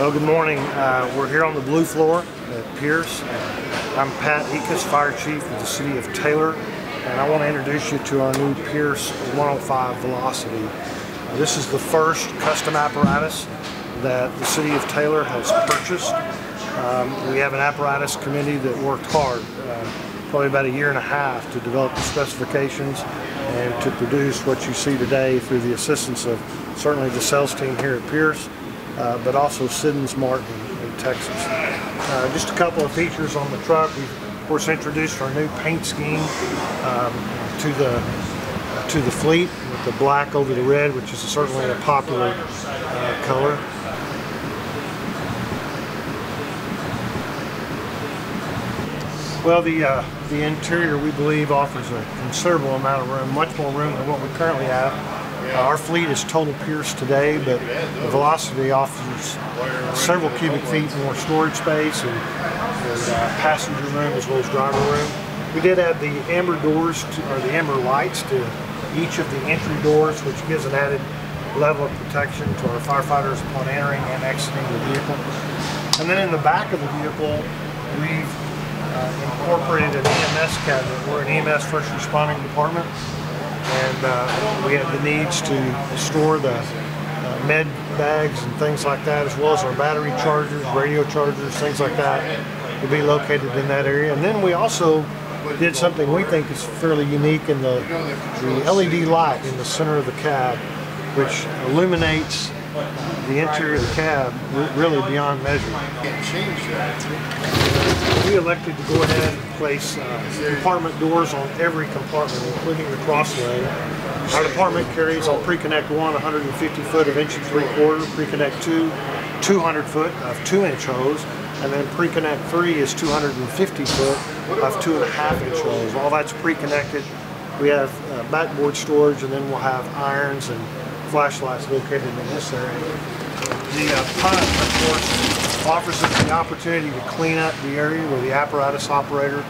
Well, good morning. Uh, we're here on the blue floor at Pierce. I'm Pat Ekus, Fire Chief of the City of Taylor, and I want to introduce you to our new Pierce 105 Velocity. Uh, this is the first custom apparatus that the City of Taylor has purchased. Um, we have an apparatus committee that worked hard, uh, probably about a year and a half, to develop the specifications and to produce what you see today through the assistance of certainly the sales team here at Pierce, uh, but also Siddons Martin in Texas. Uh, just a couple of features on the truck. We've, of course introduced our new paint scheme um, to the to the fleet with the black over the red, which is certainly a popular uh, color. Well, the uh, the interior we believe offers a considerable amount of room, much more room than what we currently have. Our fleet is total Pierce today, but the Velocity offers several cubic feet more storage space and, and uh, passenger room as well as driver room. We did add the amber doors to, or the amber lights to each of the entry doors, which gives an added level of protection to our firefighters upon entering and exiting the vehicle. And then in the back of the vehicle, we've uh, incorporated an EMS cabinet. We're an EMS first responding department, and uh, we have the needs to store the uh, med bags and things like that, as well as our battery chargers, radio chargers, things like that, will be located in that area. And then we also did something we think is fairly unique in the, the LED light in the center of the cab, which illuminates the interior of the cab really beyond measure. We elected to go ahead and place uh, compartment doors on every compartment, including the crossway. Our department carries on Pre-Connect 1 150 foot of inch and 3 quarter, Pre-Connect 2 200 foot of 2 inch hose, and then Pre-Connect 3 is 250 foot of 2.5 inch hose. All that's pre-connected. We have uh, backboard storage, and then we'll have irons and flashlights located in this area. The uh, of course, offers us the opportunity to clean up the area where the apparatus operator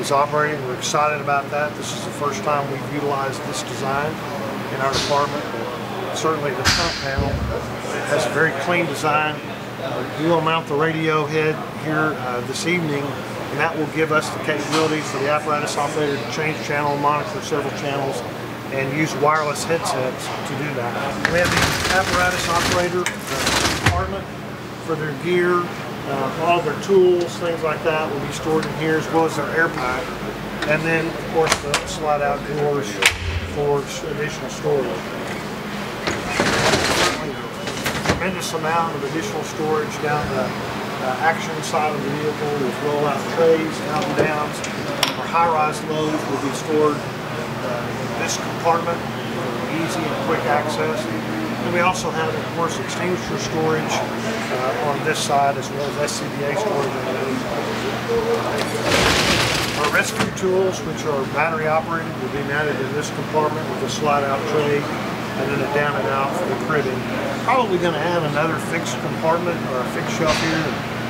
is operating. We're excited about that. This is the first time we've utilized this design in our department. Certainly the front panel has a very clean design. Uh, we will mount the radio head here uh, this evening and that will give us the capability for the apparatus operator to change channel, monitor several channels, and use wireless headsets to do that. We have the apparatus operator department for their gear, uh, all their tools, things like that will be stored in here as well as their air pack. And then, of course, the slide out doors for additional storage. Tremendous amount of additional storage down the uh, action side of the vehicle with roll-out trays, out and downs. Our high-rise loads will be stored this compartment for easy and quick access. And we also have, of course, extinguisher storage uh, on this side as well as SCBA storage Our rescue tools, which are battery operated, will be mounted in this compartment with a slide out tray and then a down and out for the cribbing. Probably going to have another fixed compartment or a fixed shelf here.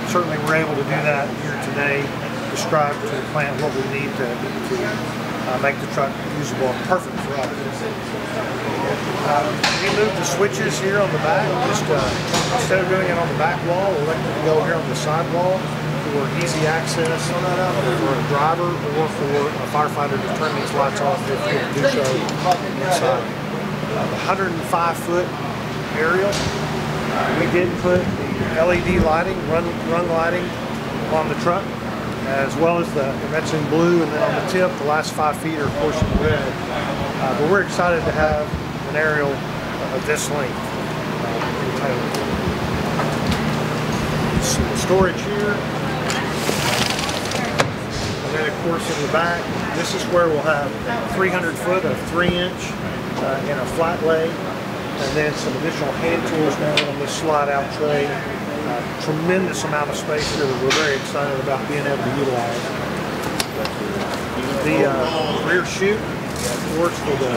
Certainly we're able to do that here today, describe to the plant what we need to, to uh, make the truck usable perfect for us. Uh, we moved the switches here on the back. Just uh, instead of doing it on the back wall, we elected to go here on the side wall for easy access for a driver or for a firefighter to turn these lights off if they do so inside. Uh, 105 foot aerial. We did put the LED lighting, run, run lighting on the truck as well as the, that's in blue, and then on the tip, the last five feet are of course in red. Uh, but we're excited to have an aerial of this length uh, Some storage here. And then of course in the back, this is where we'll have 300 foot of 3 inch uh, in a flat lay, and then some additional hand tools mounted on this slide out tray uh, tremendous amount of space here that we're very excited about being able to utilize. The uh, rear chute works for the,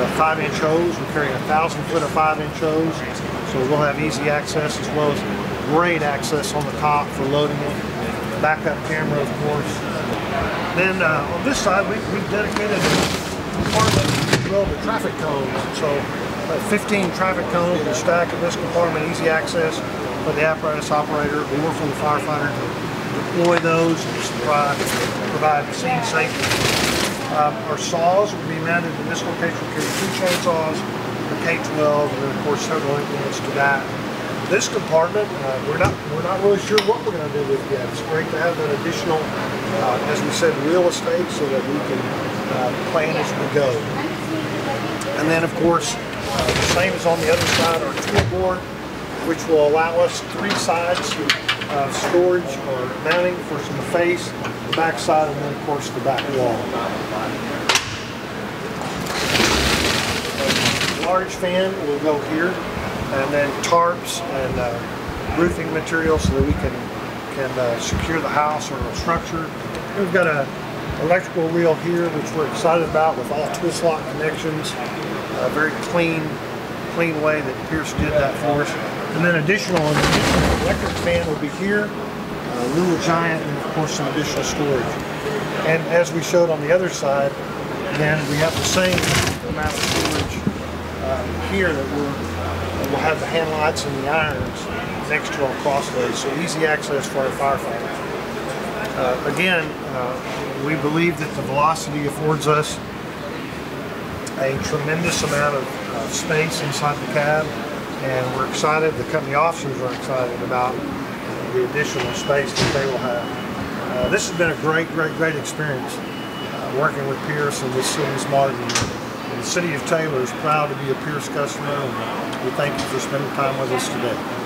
the 5-inch hose. We're carrying a 1,000 foot of 5-inch hose, so we'll have easy access as well as great access on the top for loading it. Backup camera, of course. Then uh, on this side, we, we've dedicated a well, the traffic cones. So uh, 15 traffic cones will stack in this compartment, easy access for the apparatus operator or for the firefighter to deploy those and provide, provide scene safety. Um, our saws will be mounted in this location, We carry two chainsaws, a K-12, and then of course several implements to that. This compartment, uh, we're not we're not really sure what we're going to do with it yet. It's great to have that additional, uh, as we said, real estate so that we can uh, plan as we go. And then of course, uh, the same as on the other side, our tool board, which will allow us three sides of storage or mounting for some face, the back side, and then of course the back wall. Large fan will go here, and then tarps and uh, roofing material so that we can can uh, secure the house or the structure. We've got a electrical reel here, which we're excited about with all twist lock connections. A very clean, clean way that Pierce did that for us. And then additional, electric fan will be here, a little giant, and of course some additional storage. And as we showed on the other side, then we have the same amount of storage uh, here that we're we'll have the hand lights and the irons next to our crossways, so easy access for our firefighters. Uh, again, uh, we believe that the Velocity affords us a tremendous amount of uh, space inside the cab, and we're excited, the company officers are excited about the additional space that they will have. Uh, this has been a great, great, great experience uh, working with Pierce and with Siddons Martin. And the City of Taylor is proud to be a Pierce customer, and we thank you for spending time with us today.